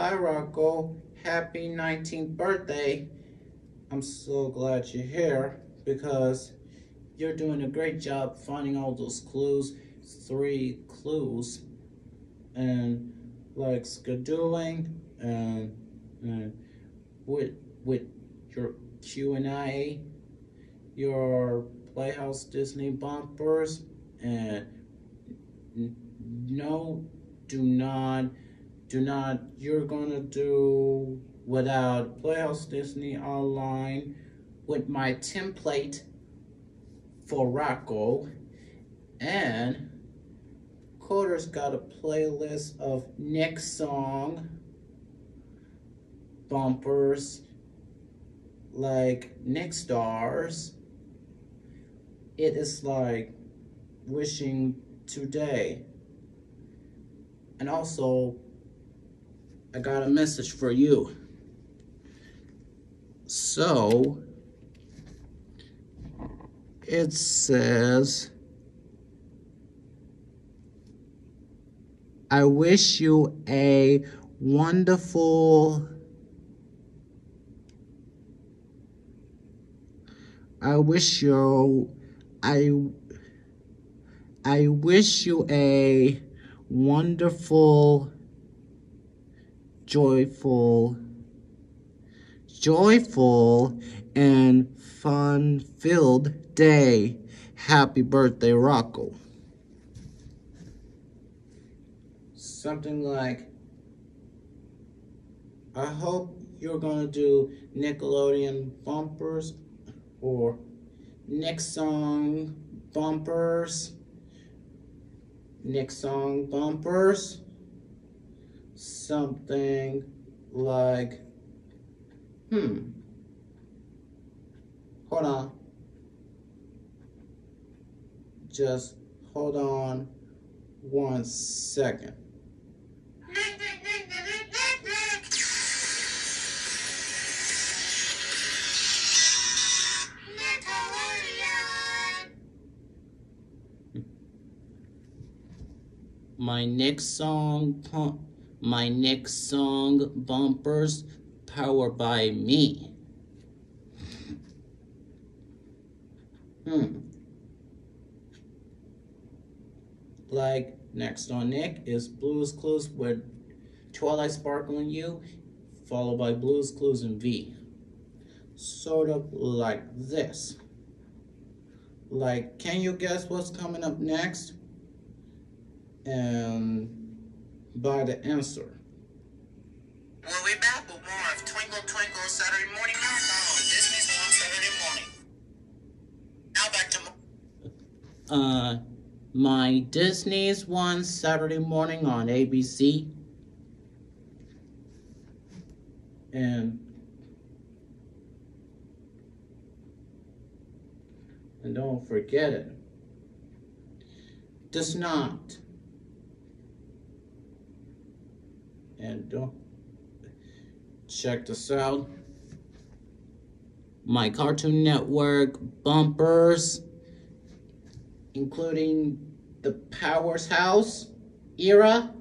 Hi, Rocco. Happy 19th birthday. I'm so glad you're here because you're doing a great job finding all those clues. Three clues. And like skidooing and, and with, with your Q&A, your Playhouse Disney bumpers, and no, do not do not, you're gonna do without Playhouse Disney Online with my template for Rocco. And Coder's got a playlist of next song bumpers like next stars. It is like wishing today. And also I got a message for you. So, it says, I wish you a wonderful, I wish you, I, I wish you a wonderful joyful, joyful, and fun-filled day. Happy birthday, Rocco. Something like, I hope you're going to do Nickelodeon bumpers or next song bumpers, next song bumpers something like, hmm, hold on. Just hold on one second. My next song my next song bumpers powered by me. Hmm. Like next on Nick is Blues Clues with Twilight Sparkle and You, followed by Blues Clues and V. Sort of like this. Like, can you guess what's coming up next? And by the answer. We'll be back with more of Twinkle Twinkle Saturday Morning Marathon on Disney's One Saturday Morning. Now back to... Uh, my Disney's One Saturday Morning on ABC. And... And don't forget it. Does not and don't check this out. My Cartoon Network bumpers, including the Powerhouse era.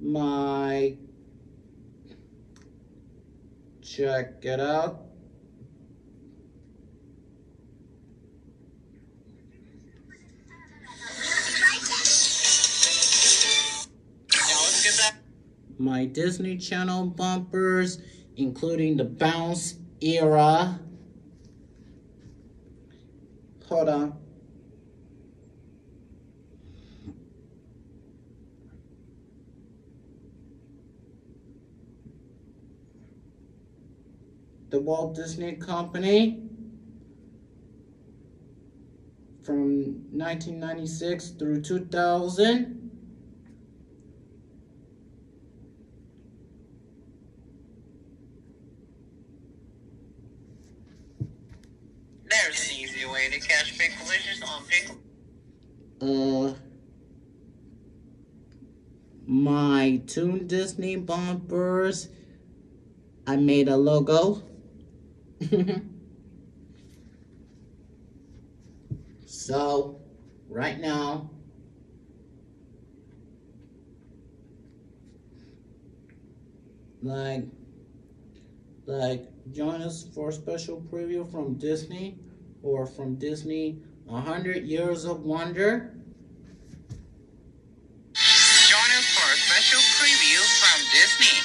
My, check it out. My Disney Channel bumpers, including the Bounce era. Hold on. The Walt Disney Company from 1996 through 2000. Uh, my Toon Disney bumpers. I made a logo. so, right now, like like join us for a special preview from Disney or from Disney 100 Years of Wonder. Join us for a special preview from Disney.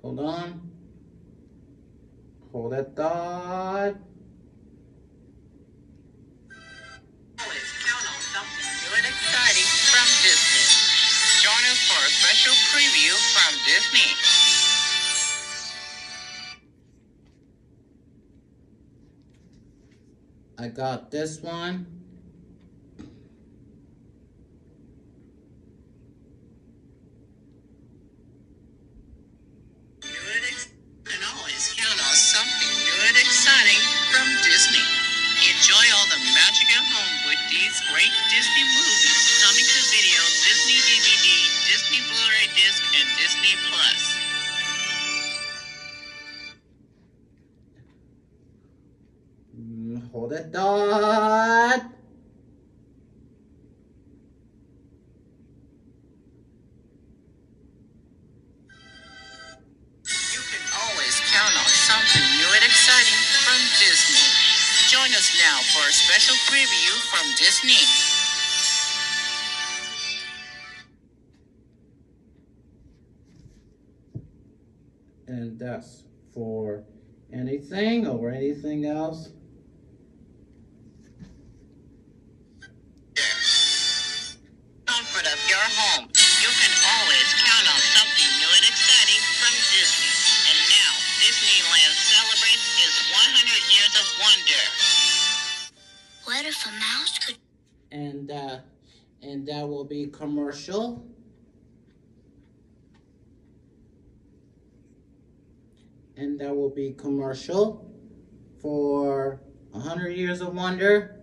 Hold on. Hold that thought. I got this one. New and, exciting from Disney. Join us now for a special preview from Disney. And that's for anything or anything else. And uh and that will be commercial. And that will be commercial for 100 Years of Wonder.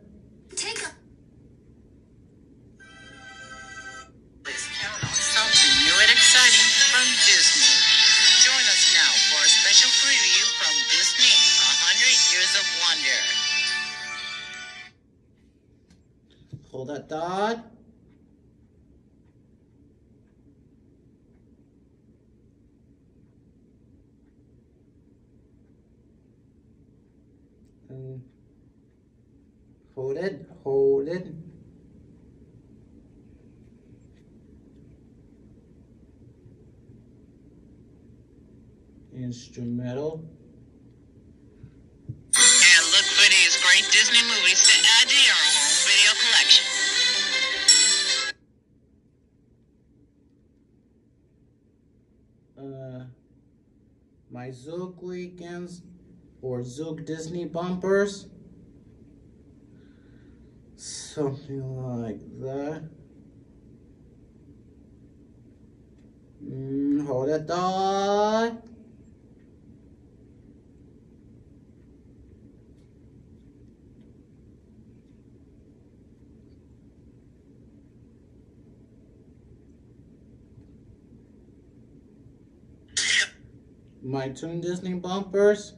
Hold that thought. And hold it, hold it. Instrumental. Uh, my Zoog weekends or Zoog Disney bumpers. Something like that. Mm, hold that thought. My Toon Disney bumpers.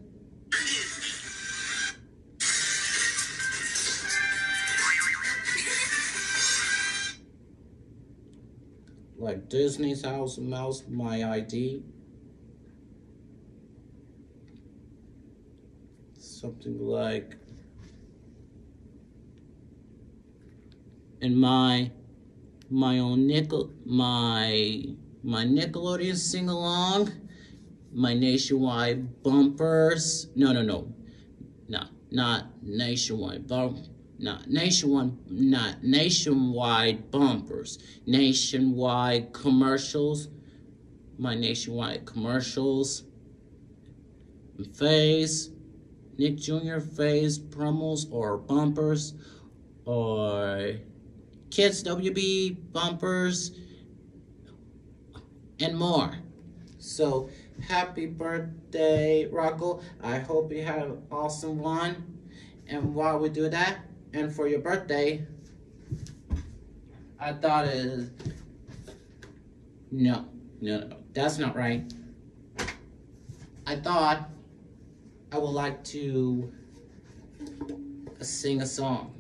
Like Disney's House Mouse, my ID. Something like. And my my own nickel my my Nickelodeon sing along my nationwide bumpers. No, no, no, no, not nationwide bump. Not nationwide, not nationwide bumpers. Nationwide commercials. My nationwide commercials. Phase, Nick Jr. Face promos or bumpers, or Kids WB bumpers, and more. So happy birthday, Rocco. I hope you had an awesome one. And while we do that, and for your birthday, I thought it is no, no, no, that's not right. I thought I would like to sing a song.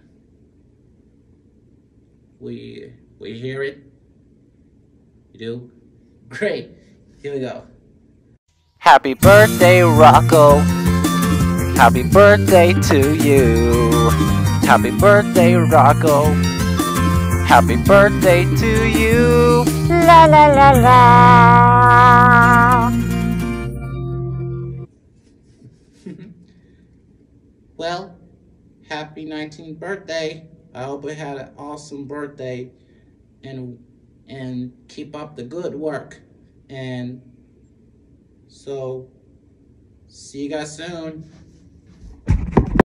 We we hear it? You do? Great. Here we go. Happy birthday, Rocco. Happy birthday to you. Happy birthday, Rocco. Happy birthday to you. La la la la. Well, happy 19th birthday. I hope you had an awesome birthday and and keep up the good work. And so see you guys soon.